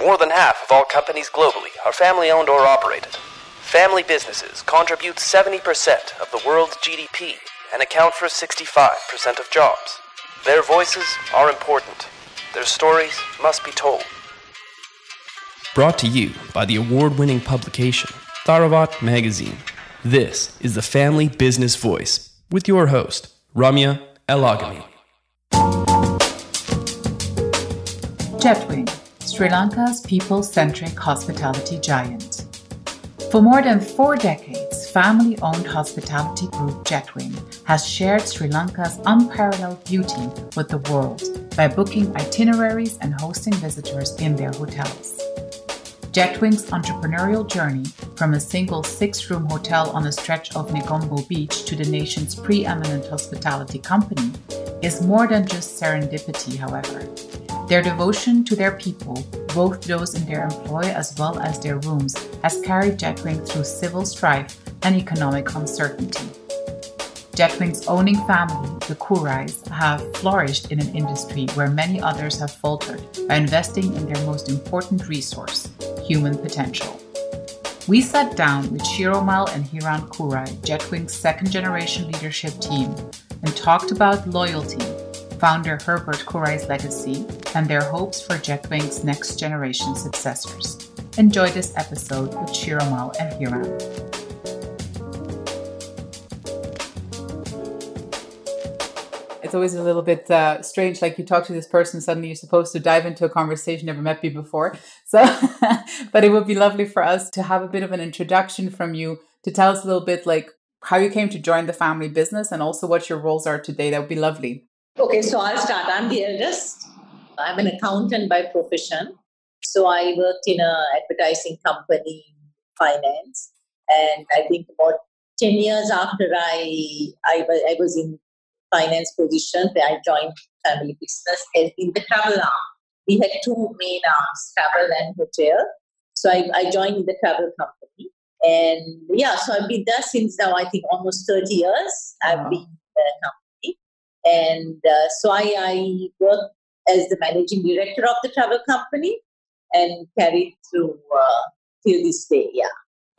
More than half of all companies globally are family owned or operated. Family businesses contribute 70% of the world's GDP and account for 65% of jobs. Their voices are important. Their stories must be told. Brought to you by the award winning publication, Tharawat Magazine. This is the Family Business Voice with your host, Ramya Elagami. Jetwing, Sri Lanka's people centric hospitality giant. For more than four decades, family owned hospitality group Jetwing has shared Sri Lanka's unparalleled beauty with the world by booking itineraries and hosting visitors in their hotels. Jetwing's entrepreneurial journey from a single six room hotel on a stretch of Negombo Beach to the nation's preeminent hospitality company is more than just serendipity, however. Their devotion to their people, both those in their employ as well as their rooms, has carried Jetwing through civil strife and economic uncertainty. Jetwing's owning family, the Coorays, have flourished in an industry where many others have faltered by investing in their most important resource, human potential. We sat down with Shiromal and Hiran Cooray, Jetwing's second generation leadership team, and talked about loyalty, founder Herbert Cooray's legacy, and their hopes for Jetwing's next generation successors. Enjoy this episode with Shiromal and Hiran. It's always a little bit uh, strange, like you talk to this person, suddenly you're supposed to dive into a conversation never met you before. So, but it would be lovely for us to have a bit of an introduction from you to tell us a little bit like how you came to join the family business and also what your roles are today. That would be lovely. Okay, so I'll start. I'm the eldest. I'm an accountant by profession. So I worked in a advertising company, finance, and I think about ten years after I I, I was in finance position, I joined family business in the travel arm. We had two main arms, travel and hotel. So I, I joined the travel company. And yeah, so I've been there since now, I think almost 30 years. I've wow. been there company. And uh, so I, I worked as the managing director of the travel company and carried through uh, till this day. Yeah.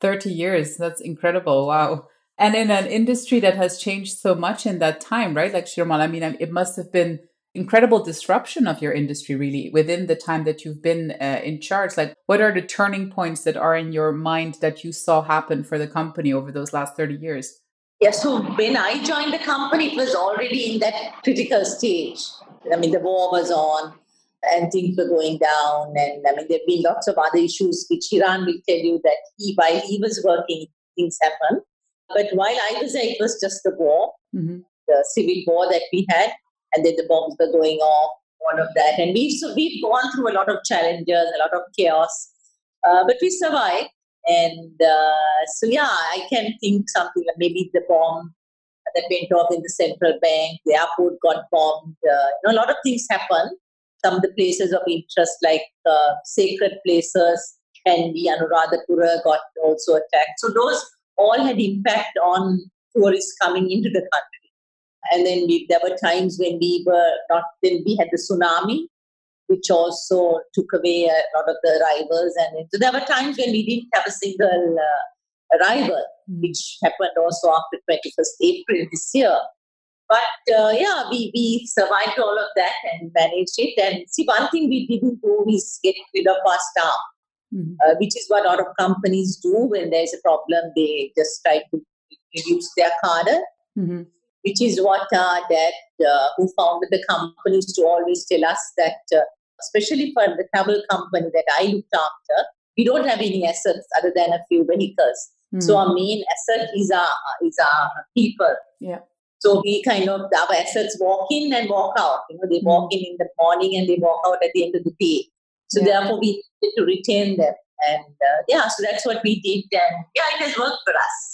30 years. That's incredible. Wow. And in an industry that has changed so much in that time, right? Like Shiromal, I mean, it must have been incredible disruption of your industry really within the time that you've been uh, in charge like what are the turning points that are in your mind that you saw happen for the company over those last 30 years yeah so when i joined the company it was already in that critical stage i mean the war was on and things were going down and i mean there have been lots of other issues which hiran will tell you that he while he was working things happened but while i was there it was just the war mm-hmm. the civil war that we had and then the bombs were going off, all of that. And we've, so we've gone through a lot of challenges, a lot of chaos, uh, but we survived. And uh, so, yeah, I can think something like maybe the bomb that went off in the central bank, the airport got bombed. Uh, you know, a lot of things happen. Some of the places of interest, like uh, sacred places, and the Anuradhapura got also attacked. So those all had impact on tourists coming into the country. And then we, there were times when we were not, then we had the tsunami, which also took away a lot of the arrivals. And so there were times when we didn't have a single uh, arrival, mm. which happened also after 21st April this year. But uh, yeah, we, we survived all of that and managed it. And see, one thing we didn't do is get rid of our staff, mm-hmm. uh, which is what a lot of companies do when there's a problem. They just try to reduce their cadre. Mm-hmm which is what our dad, uh, who founded the company, used to always tell us that, uh, especially for the travel company that I looked after, we don't have any assets other than a few vehicles. Mm. So our main asset is our is our people. Yeah. So we kind of our assets walk in and walk out. You know, they walk mm. in in the morning and they walk out at the end of the day. So yeah. therefore, we need to retain them. And uh, yeah, so that's what we did, and yeah, it has worked for us.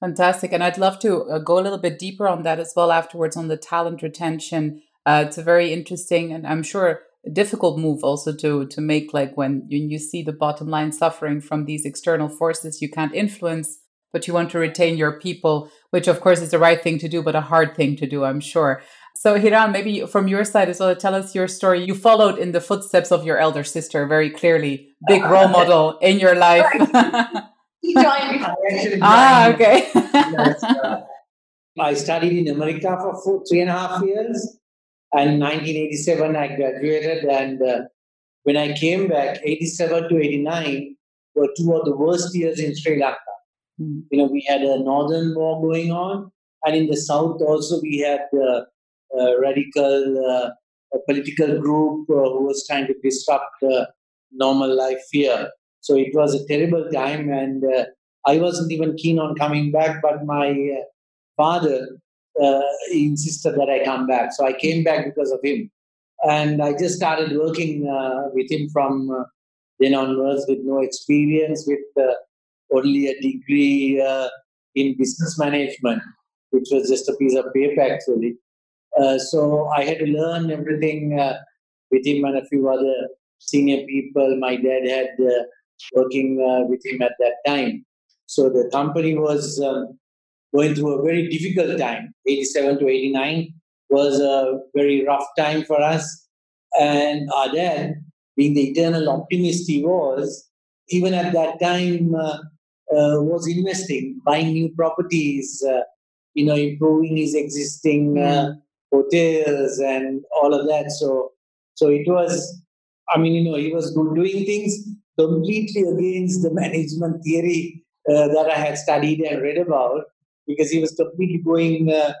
Fantastic. And I'd love to uh, go a little bit deeper on that as well afterwards on the talent retention. Uh, it's a very interesting and I'm sure difficult move also to to make like when you, you see the bottom line suffering from these external forces you can't influence but you want to retain your people which of course is the right thing to do but a hard thing to do i'm sure so hiran maybe from your side as well tell us your story you followed in the footsteps of your elder sister very clearly big role model in your life. he joined before. ah, okay. yes, uh, I studied in America for four, three and a half years. And 1987, I graduated. And uh, when I came back, 87 to 89 were two of the worst years in Sri Lanka. Mm. You know, we had a northern war going on, and in the south also we had uh, a radical uh, political group uh, who was trying to disrupt uh, normal life here. So it was a terrible time, and uh, I wasn't even keen on coming back, but my uh, father uh, insisted that I come back. So I came back because of him. And I just started working uh, with him from uh, then onwards with no experience, with uh, only a degree uh, in business management, which was just a piece of paper actually. Uh, so I had to learn everything with him and a few other senior people my dad had working with him at that time. So the company was going through a very difficult time. 87 to 89 was a very rough time for us. And our dad, being the eternal optimist he was, even at that time uh, uh, was investing, buying new properties, uh, you know, improving his existing uh, hotels and all of that. So, so it was, I mean, you know, he was doing things completely against the management theory uh, that I had studied and read about because he was completely going uh,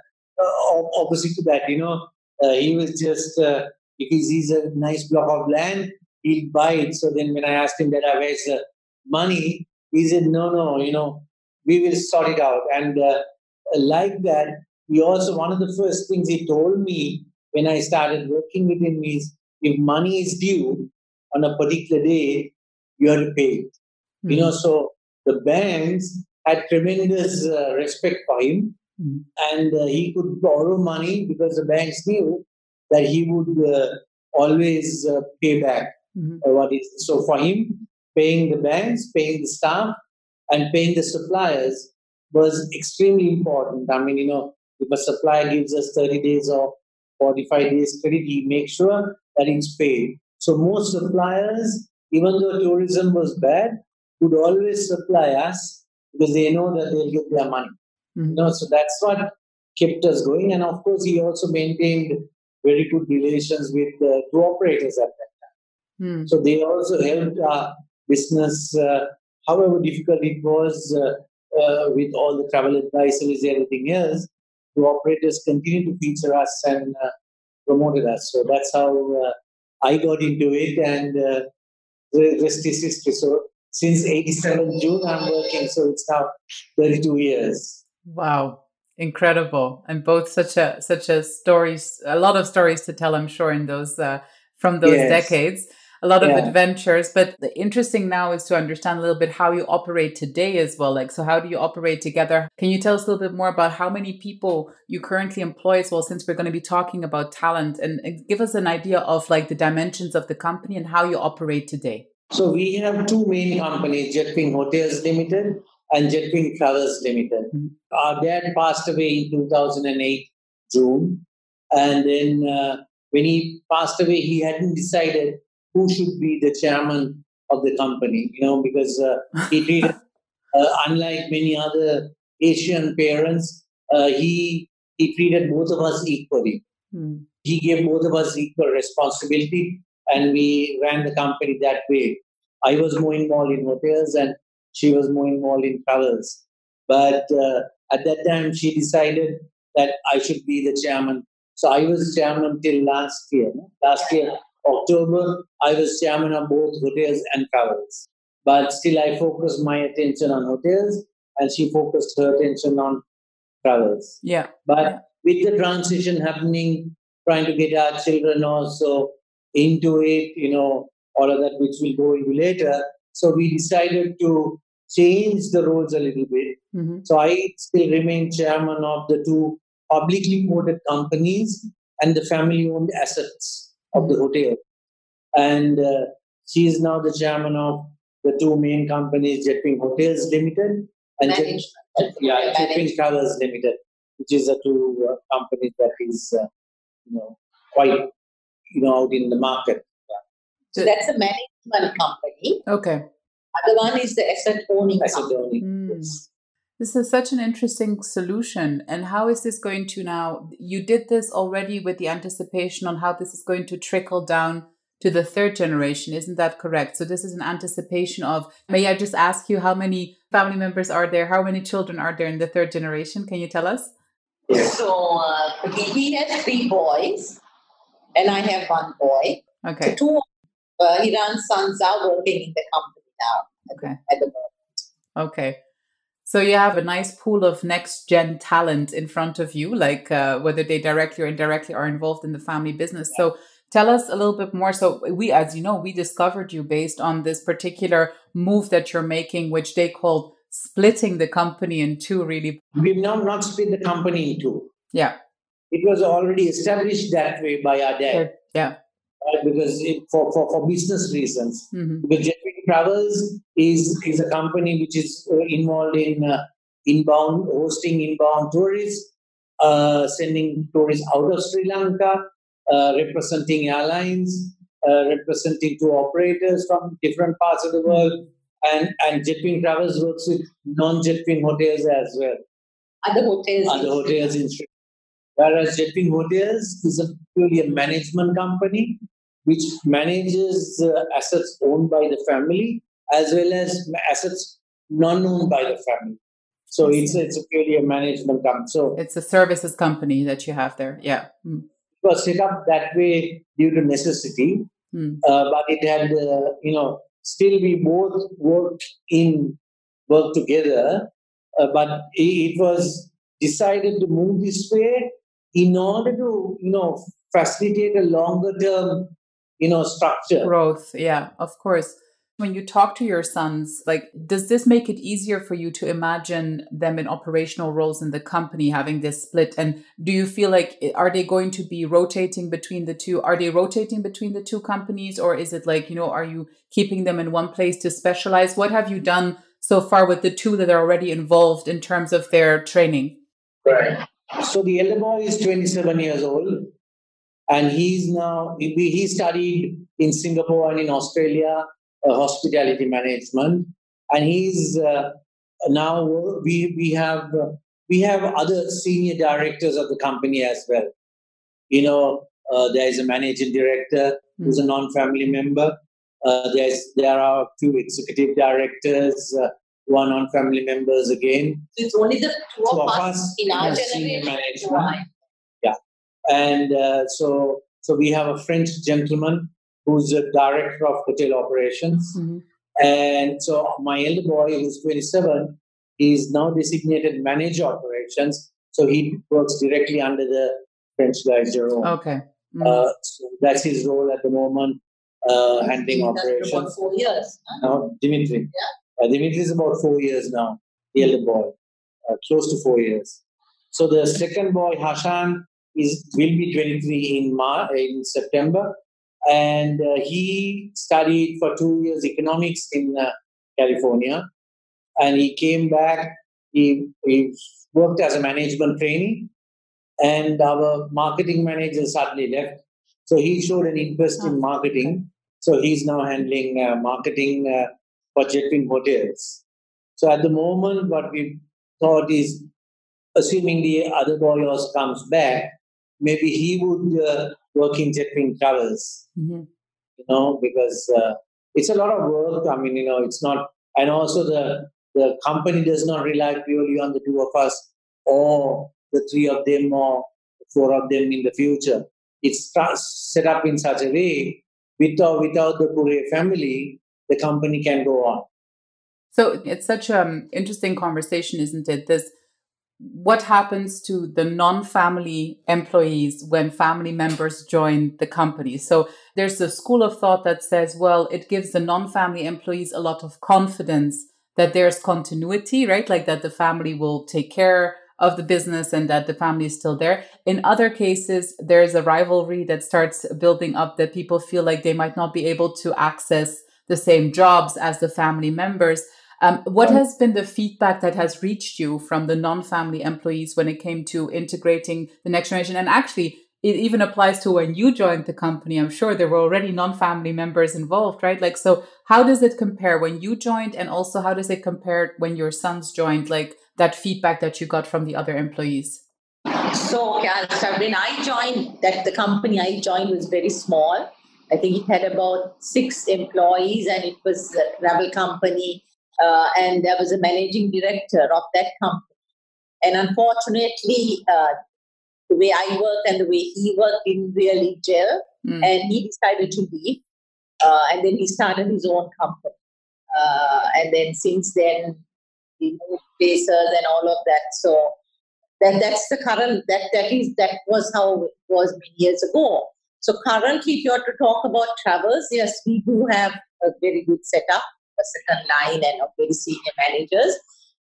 uh, opposite to that. You know, uh, he was just uh, if he sees a nice block of land, he'll buy it. So then, when I asked him that I where's the money, he said, "No, no, you know, we will sort it out." And uh, like that, he also one of the first things he told me when I started working with him is if money is due on a particular day, you have to pay it. You know, so the banks had tremendous uh, respect for him, Mhm. and uh, he could borrow money because the banks knew that he would uh, always uh, pay back Mhm. uh, what is. So for him, paying the banks, paying the staff, and paying the suppliers was extremely important. I mean, you know, if a supplier gives us 30 days or 45 days credit, he makes sure that it's paid. So most suppliers, even though tourism was bad, would always supply us because they know that they'll get their money. Mhm. You know, so that's what kept us going. And of course, he also maintained very good relations with the tour operators at that Mm. so they also helped our business, uh, however difficult it was uh, uh, with all the travel advisories and everything else. The operators continued to feature us and uh, promoted us. So that's how uh, I got into it, and uh, the rest is history. So since 87 June, I'm working. So it's now 32 years. Wow, incredible! And both such a such a stories, a lot of stories to tell. I'm sure in those uh, from those Yes. decades, a lot of Yeah. adventures. But the interesting now is to understand a little bit how you operate today as well. Like, so how do you operate together? Can you tell us a little bit more about how many people you currently employ as well? Since we're going to be talking about talent, and, and give us an idea of like the dimensions of the company and how you operate today. So we have two main companies, Jetwing Hotels Limited and Jetwing Travels Limited. Mhm. Our dad passed away in 2008, June. And then uh, when he passed away, he hadn't decided who should be the chairman of the company, you know, because uh, he treated, uh, unlike many other Asian parents, uh, he, he treated both of us equally Mm. he gave both of us equal responsibility and we ran the company that way. I was more involved in hotels and she was more involved in travels. But uh, at that time, she decided that I should be the chairman. So I was chairman till last year. Last year, October, I was chairman of both hotels and travels. But still, I focused my attention on hotels and she focused her attention on travels. Yeah. But with the transition happening, trying to get our children also into it, you know, all of that, which we'll go into later. So we decided to change the roles a little bit. Mhm. So I still remain chairman of the two publicly quoted companies and the family owned assets of the hotel. And uh, she is now the chairman of the two main companies, Jetwing Hotels Limited and Jet- Management. yeah, Travels Limited, which is a two uh, company that is, uh, you know, quite, you know, out in the market. So that's a management company. Okay. Other one is the asset owning Asset company. owning. Mm. Yes. This is such an interesting solution. And how is this going to now? You did this already with the anticipation on how this is going to trickle down to the third generation. Isn't that correct? So, this is an anticipation of. May I just ask you how many family members are there? How many children are there in the third generation? Can you tell us? Yes. So uh, he, he has three boys, and I have one boy. So Okay. two uh, Hiran's sons are working in the company now Okay. at the moment. Okay. So you have a nice pool of next gen talent in front of you, like uh, whether they directly or indirectly are involved in the family business. So tell us a little bit more. So we, as you know, we discovered you based on this particular move that you're making, which they called splitting the company in two. Really, We've now not split the company in two. yeah, It was already established that way by our dad, yeah. right? because it, for, for, for business reasons. hmm Because Jetwing Travels is, is a company which is uh, involved in uh, inbound, hosting inbound tourists, uh, sending tourists out of Sri Lanka, uh, representing airlines, uh, representing tour operators from different parts of the world. And, and Jetwing Travels works with non-Jetwing hotels as well. Other hotels. other hotels in Sri Whereas Jetwing Hotels is a purely a management company which manages uh, assets owned by the family as well as assets non-owned by the family. So it's it's a purely a management company. So It's a services company that you have there. Yeah. Mm. was set up that way due to necessity, Mm. uh, but it had uh, you know still we both worked in work together, uh, but it, it was decided to move this way in order to you know facilitate a longer term you know structure. growth yeah of course when you talk to your sons like does this make it easier for you to imagine them in operational roles in the company having this split and do you feel like eh, are they going to be rotating between the two are they rotating between the two companies or is it like you know are you keeping them in one place to specialize what have you done so far with the two that are already involved in terms of their training Right. So the elder boy is 27 years old, and he's now he studied in Singapore and in Australia uh, hospitality management, and he's uh, now we we have uh, we have other senior directors of the company as well. You know, uh, there is a managing director who's a non-family member. Uh, there's there are a few executive directors, uh, who are non-family members again. So it's only the two of, Two of us, us in our senior generation. who management. are- and uh, so so we have a French gentleman who's a director of hotel operations, Mhm. and so my elder boy, who's 27, is now designated manager operations. So he works directly under the French guy Jerome. okay Mm. Uh, so that's his role at the moment, uh, handling He's done it for operations. about four years. huh? Now, Dimitri. Uh, Dimitri is about four years now, the elder boy, uh, close to four years. So the second boy, Hashan, is will be 23 in Mar- in September, and uh, he studied for two years economics in uh, California, and he came back. He, he worked as a management trainee, and our marketing manager suddenly left. So he showed an interest Ah, in marketing. So he's now handling uh, marketing for Jetwing hotels. So at the moment, what we thought is, assuming the other boy also comes back, maybe he would uh, work in Jetwing Travels, Mhm. you know, because uh, it's a lot of work. I mean, you know, it's not, and also the the company does not rely purely on the two of us or the three of them or four of them in the future. It's set up in such a way without without the Pure family, the company can go on. So it's such an um, interesting conversation, isn't it? This what happens to the non-family employees when family members join the company. So there's a school of thought that says, well, it gives the non-family employees a lot of confidence that there's continuity, right? Like that the family will take care of the business and that the family is still there. In other cases, there's a rivalry that starts building up that people feel like they might not be able to access the same jobs as the family members. Um, what has been the feedback that has reached you from the non-family employees when it came to integrating the next generation? And actually, it even applies to when you joined the company. I'm sure there were already non-family members involved, right? Like, so how does it compare when you joined, and also how does it compare when your sons joined? Like that feedback that you got from the other employees. So, okay, so when I joined, that the company I joined was very small. I think it had about six employees, and it was a travel company, uh, and there was a managing director of that company. And unfortunately, uh, the way I worked and the way he worked didn't really gel. Mm. And he decided to leave. Uh, and then he started his own company. Uh, and then since then, he moved places and all of that. So that that's the current that that is that was how it was many years ago. So currently, if you are to talk about travels, yes, we do have a very good setup, a certain line and of very senior managers.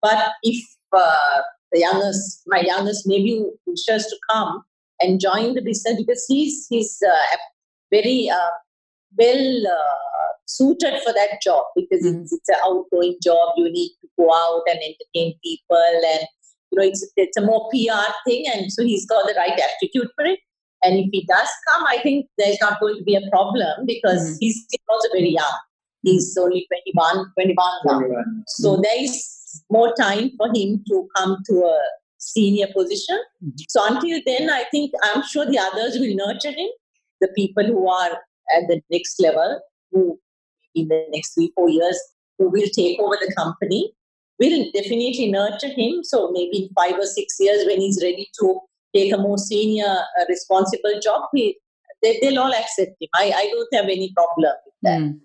But if uh, the youngest, my youngest nephew wishes to come and join the business because he's he's uh, very uh, well uh, suited for that job because mm-hmm. it's, it's an outgoing job. You need to go out and entertain people, and you know it's it's a more PR thing, and so he's got the right aptitude for it. And if he does come, I think there's not going to be a problem because mm-hmm. he's also very young. He's only 21, 21 now. 21. So mm-hmm. there is more time for him to come to a senior position. Mm-hmm. So until then, I think I'm sure the others will nurture him. The people who are at the next level, who in the next three, four years, who will take over the company, will definitely nurture him. So maybe in five or six years, when he's ready to take a more senior, uh, responsible job, he, they, will all accept him. I, I don't have any problem with that. Mm.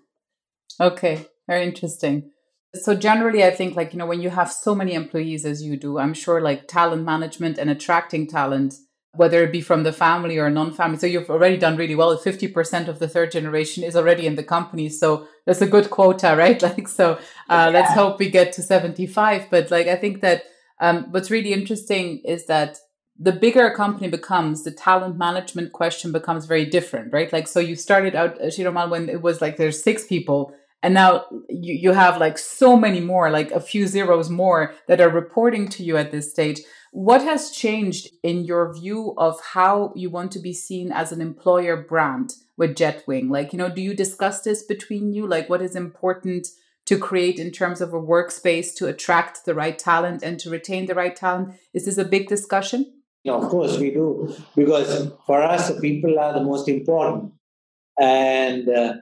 Okay, very interesting. So generally, I think like, you know, when you have so many employees as you do, I'm sure like talent management and attracting talent, whether it be from the family or non-family. So you've already done really well. 50% of the third generation is already in the company. So that's a good quota, right? Like, so, uh, yeah. let's hope we get to 75. But like, I think that, um, what's really interesting is that the bigger a company becomes, the talent management question becomes very different, right? Like, so you started out, Shiromal, when it was like there's six people and now you, you have like so many more like a few zeros more that are reporting to you at this stage. What has changed in your view of how you want to be seen as an employer brand with jetwing? Like you know do you discuss this between you? Like what is important to create in terms of a workspace to attract the right talent and to retain the right talent? Is this a big discussion of course we do because for us the people are the most important and uh,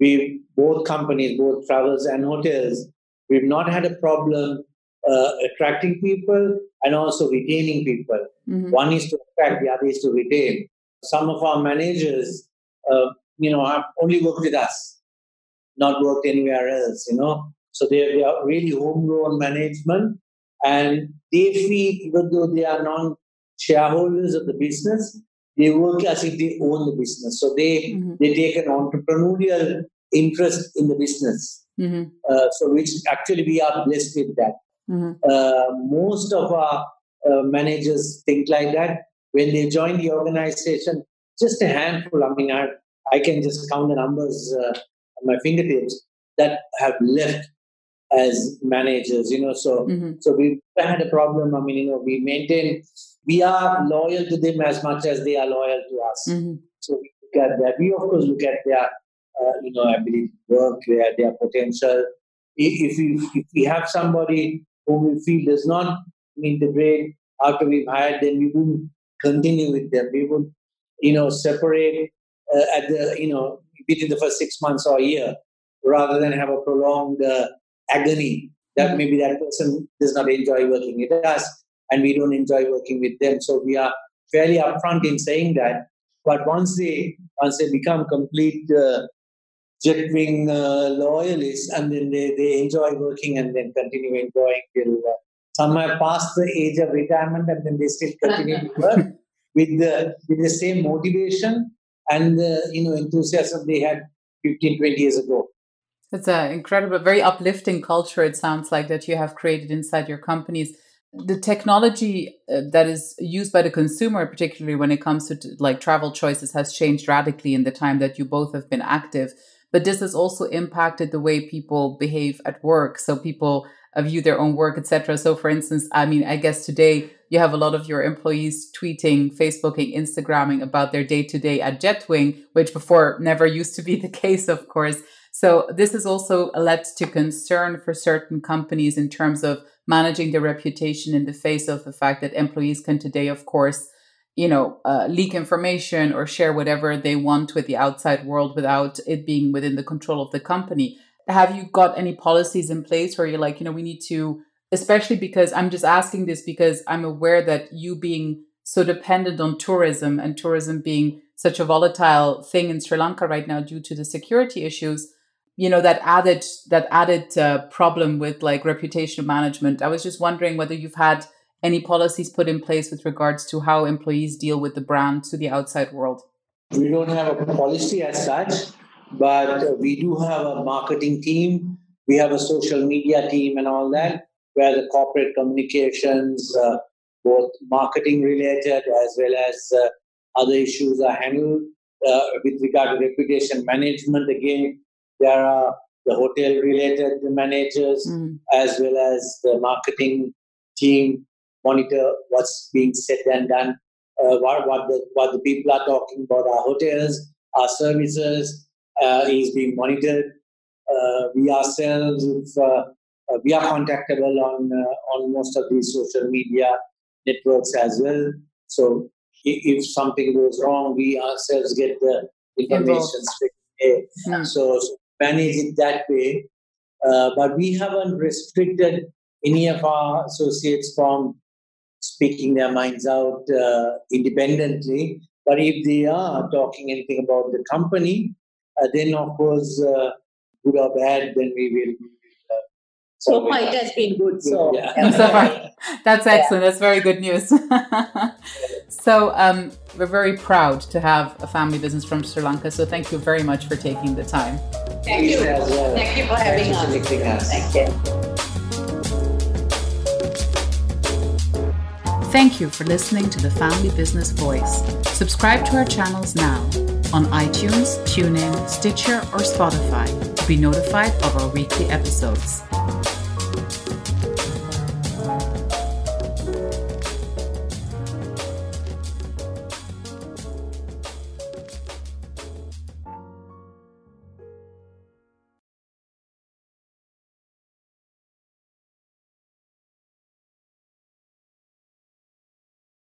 we both companies, both travels and hotels, we've not had a problem uh, attracting people and also retaining people. Mm-hmm. One is to attract, the other is to retain. Some of our managers, uh, you know, have only worked with us, not worked anywhere else. You know, so they, they are really homegrown management, and they feel even though they are non shareholders of the business, they work as if they own the business. So they mm-hmm. they take an entrepreneurial interest in the business. Mm-hmm. Uh, so which actually we are blessed with that. Mm-hmm. Uh, most of our uh, managers think like that when they join the organization. Just a handful. I mean, I I can just count the numbers uh, on my fingertips that have left as managers. You know, so mm-hmm. so we had a problem. I mean, you know, we maintain we are loyal to them as much as they are loyal to us. Mm-hmm. So we look at that. We of course look at their, uh, you know, ability to work, their their potential. If we if we have somebody whom we feel does not meet the grade after we've hired them, we wouldn't continue with them. We would, you know, separate uh, at the you know within the first six months or a year, rather than have a prolonged uh, agony that mm-hmm. maybe that person does not enjoy working with us and we don't enjoy working with them. So we are fairly upfront in saying that. But once they once they become complete uh, Jetwing uh, loyalists, and then they, they enjoy working and then continue enjoying till uh, some have passed the age of retirement and then they still continue to work with the with the same motivation and the you know enthusiasm they had 15 20 years ago it's an incredible very uplifting culture it sounds like that you have created inside your companies the technology uh, that is used by the consumer, particularly when it comes to like travel choices, has changed radically in the time that you both have been active. But this has also impacted the way people behave at work. So people uh, view their own work, etc. So, for instance, I mean, I guess today you have a lot of your employees tweeting, Facebooking, Instagramming about their day to day at Jetwing, which before never used to be the case, of course. So this has also led to concern for certain companies in terms of managing their reputation in the face of the fact that employees can today, of course, you know, uh, leak information or share whatever they want with the outside world without it being within the control of the company. Have you got any policies in place where you're like, you know, we need to, especially because I'm just asking this because I'm aware that you being so dependent on tourism and tourism being such a volatile thing in Sri Lanka right now due to the security issues, you know that added that added uh, problem with like reputation management. I was just wondering whether you've had any policies put in place with regards to how employees deal with the brand to the outside world. We don't have a policy as such but we do have a marketing team. We have a social media team and all that where the corporate communications uh, both marketing related as well as uh, other issues are handled uh, with regard to reputation management again there are the hotel related managers mm. as well as the marketing team monitor what's being said and done, uh, what, what, the, what the people are talking about our hotels, our services uh, is being monitored. Uh, we ourselves, if, uh, uh, we are contactable on, uh, on most of these social media networks as well. So if, something goes wrong, we ourselves get the information straight away. Mm. So, so manage it that way. Uh, but we haven't restricted any of our associates from speaking their minds out uh, independently. But if they are talking anything about the company, uh, then of course, uh, good or bad, then we will. Uh, so far, it has been good. So, yeah. so far, that's excellent. Yeah. That's very good news. so, um, we're very proud to have a family business from Sri Lanka. So, thank you very much for taking the time. Thank you. Well. Thank you for having us. Thank you. Thank you for listening to the Family Business Voice. Subscribe to our channels now on iTunes, TuneIn, Stitcher, or Spotify to be notified of our weekly episodes.